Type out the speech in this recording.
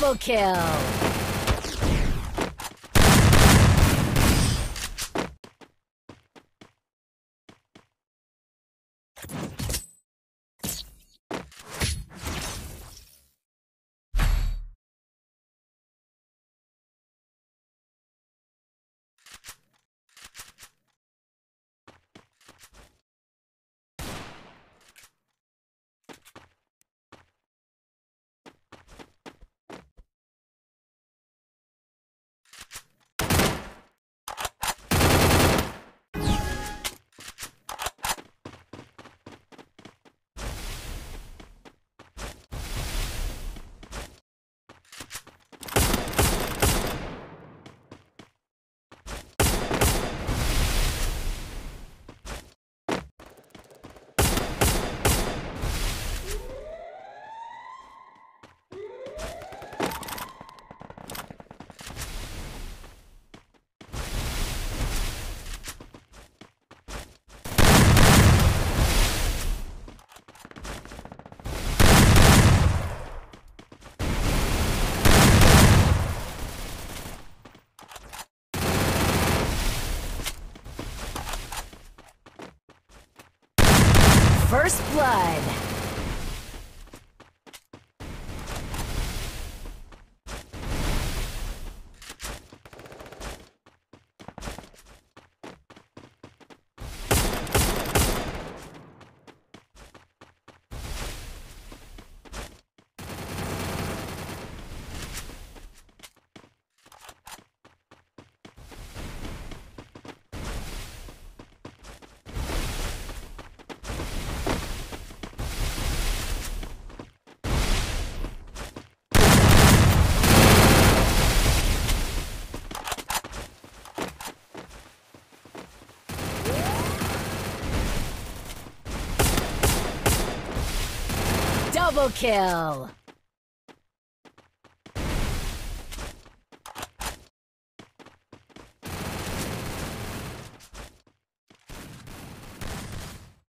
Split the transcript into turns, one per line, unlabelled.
Double kill. First blood. Double kill.